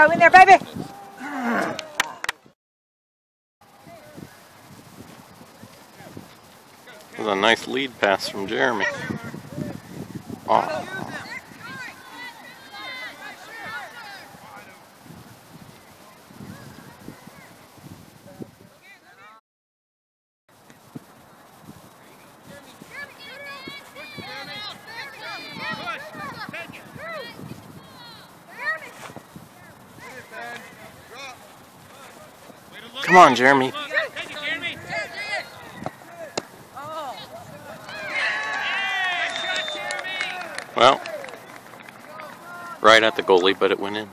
Go in there, baby. That was a nice lead pass from Jeremy. Oh. Come on, Jeremy. Well, right at the goalie, but it went in.